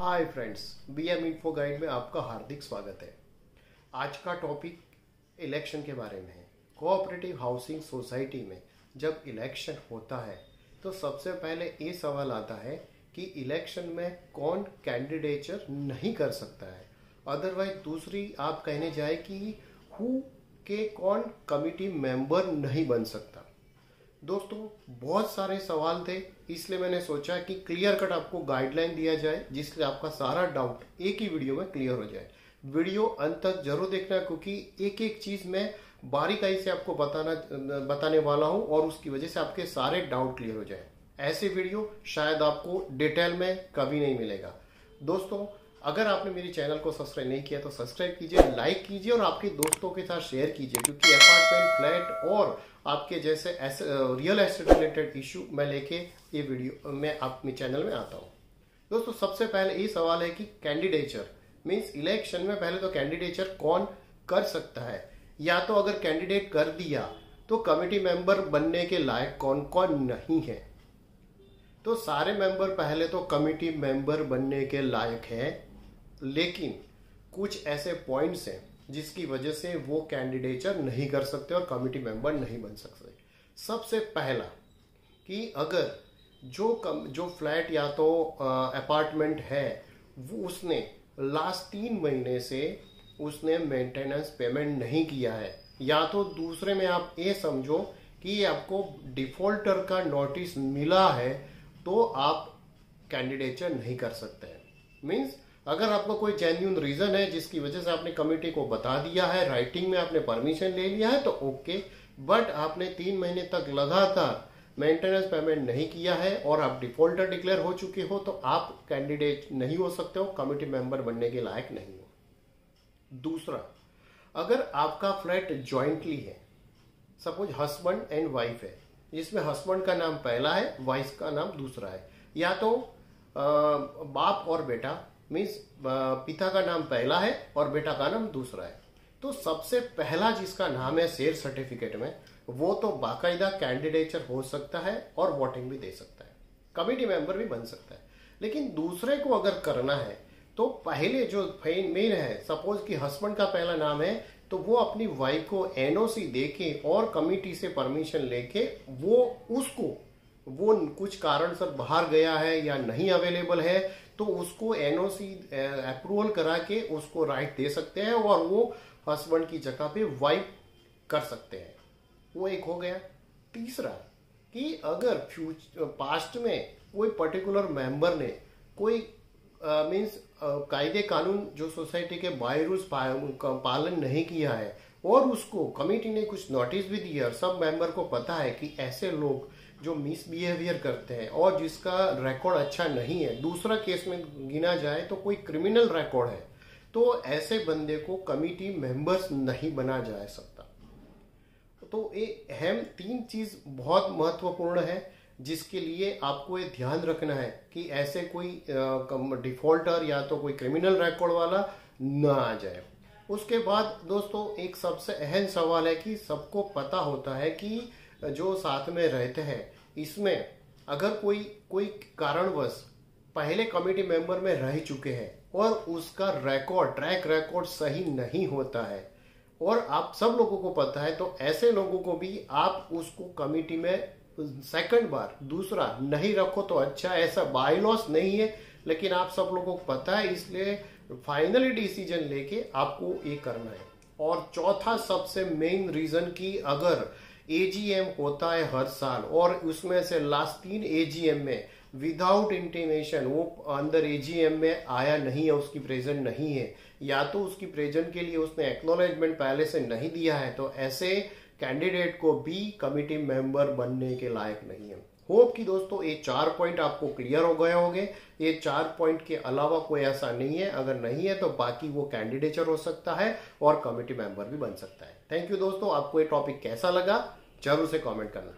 Hi friends B M info guide में आपका हार्दिक स्वागत है। आज का टॉपिक इलेक्शन के बारे में है। कोऑपरेटिव हाउसिंग सोसाइटी में जब इलेक्शन होता है तो सबसे पहले ये सवाल आता है कि इलेक्शन में कौन कैंडिडेचर नहीं कर सकता है। अदरवाइज़ दूसरी आप कहने जाए कि हु के कौन कमिटी मेंबर नहीं बन सकता। दोस्तों, बहुत सारे सवाल थे, इसलिए मैंने सोचा कि क्लियर कट आपको गाइडलाइन दिया जाए, जिससे आपका सारा डाउट एक ही वीडियो में क्लियर हो जाए। वीडियो अंत तक ज़रूर देखना, क्योंकि एक एक चीज़ मैं बारीकाई से आपको बताना, बताने वाला हूँ और उसकी वजह से आपके सारे डाउट क्लियर हो जाए। ऐसे वीडियो शायद आपको डिटेल में कभी नहीं मिलेगा। दोस्तों अगर आपने मेरे चैनल को सब्सक्राइब नहीं किया तो सब्सक्राइब कीजिए लाइक कीजिए और आपके दोस्तों के साथ शेयर कीजिए, क्योंकि अपार्टमेंट फ्लैट और आपके जैसे रियल एस्टेट रिलेटेड इशू मैं लेके ये वीडियो मैं अपने चैनल में आता हूँ। दोस्तों, सबसे पहले ये सवाल है कि कैंडिडेचर मीन्स इलेक्शन में पहले तो कैंडिडेचर कौन कर सकता है? या तो अगर कैंडिडेट कर दिया तो कमेटी मेंबर बनने के लायक कौन कौन नहीं है? तो सारे मेंबर पहले तो कमेटी मेंबर बनने के लायक हैं। लेकिन कुछ ऐसे पॉइंट्स हैं जिसकी वजह से वो कैंडिडेचर नहीं कर सकते और कमिटी मेंबर नहीं बन सकते। सबसे पहला कि अगर जो कम, जो फ्लैट या तो अपार्टमेंट है, वो उसने लास्ट तीन महीने से उसने मेंटेनेंस पेमेंट नहीं किया है। या तो दूसरे में आप ये समझो कि आपको डिफॉल्टर का नोटिस मिला है तो आप कैंडिडेचर नहीं कर सकते हैं। मीन्स अगर आपको कोई जेन्यून रीजन है जिसकी वजह से आपने कमिटी को बता दिया है राइटिंग में आपने परमिशन ले लिया है तो ओके बट आपने तीन महीने तक लगातार मेंटेनेंस पेमेंट नहीं किया है और आप डिफॉल्टर डिक्लेयर हो चुके हो तो आप कैंडिडेट नहीं हो सकते हो कमिटी मेंबर बनने के लायक नहीं हो. दूसरा, अगर आपका फ्लैट ज्वाइंटली है सपोज़ हस्बैंड एंड वाइफ है, जिसमें हस्बैंड का नाम पहला है वाइफ का नाम दूसरा है, या तो बाप और बेटा मीन्स पिता का नाम पहला है और बेटा का नाम दूसरा है। तो सबसे पहला जिसका नाम है शेयर सर्टिफिकेट में, वो तो बाकायदा कैंडिडेचर हो सकता है और वोटिंग भी दे सकता है। कमिटी मेंबर भी बन सकता है। लेकिन दूसरे को अगर करना है तो पहले जो मेन है सपोज़ कि हस्बैंड का पहला नाम है तो वो अपनी वाइफ को एनओसी देके और कमिटी से परमिशन लेके वो उसको वो कुछ कारण सर बाहर गया है या नहीं अवेलेबल है तो उसको एनओसी अप्रूवल करा के उसको राइट दे सकते हैं और वो हस्बैंड की जगह पे वाइफ कर सकते हैं। वो एक हो गया। तीसरा, कि अगर फ्यूचर पास्ट में कोई पर्टिकुलर मेंबर ने कोई मीन्स कायदे कानून जो सोसाइटी के बाय रूल्स पालन नहीं किया है और उसको कमिटी ने कुछ नोटिस भी दिया और सब मेंबर को पता है कि ऐसे लोग जो मिसबिहेवियर करते हैं और जिसका रिकॉर्ड अच्छा नहीं है, दूसरा केस में गिना जाए तो कोई क्रिमिनल रिकॉर्ड है तो ऐसे बंदे को कमिटी मेंबर्स नहीं बना जा सकता। तो ये अहम तीन चीज़ बहुत महत्वपूर्ण है, जिसके लिए आपको ये ध्यान रखना है कि ऐसे कोई डिफॉल्टर या तो कोई क्रिमिनल रिकॉर्ड वाला ना आ जाए। उसके बाद दोस्तों, एक सबसे अहम सवाल है कि सबको पता होता है कि जो साथ में रहते हैं, इसमें अगर कोई कोई कारणवश पहले कमेटी मेंबर में रह चुके हैं और उसका रिकॉर्ड ट्रैक रिकॉर्ड सही नहीं होता है, और आप सब लोगों को पता है तो ऐसे लोगों को भी आप उसको कमेटी में सेकंड बार, दूसरा नहीं रखो तो अच्छा ऐसा बायलॉस नहीं है, लेकिन आप सब लोगों को पता है, इसलिए फाइनली डिसीज़न लेके आपको ये करना है। और चौथा सबसे मेन रीजन की अगर एजीएम होता है हर साल और उसमें से लास्ट तीन एजीएम में विदाउट इंटीमेशन वो अंदर एजीएम में आया नहीं है, उसकी प्रेजेंट नहीं है। या तो उसकी प्रेजेंट के लिए उसने एक्नोलेजमेंट पहले से नहीं दिया है तो ऐसे कैंडिडेट को भी कमिटी मेंबर बनने के लायक नहीं है। होप कि दोस्तों, ये चार पॉइंट आपको क्लियर हो गए होंगे। ये चार पॉइंट के अलावा कोई ऐसा नहीं है। अगर नहीं है तो बाकी वो कैंडिडेचर हो सकता है और कमिटी मेंबर भी बन सकता है। थैंक यू दोस्तों, आपको ये टॉपिक कैसा लगा? ज़रूर से कमेंट करना।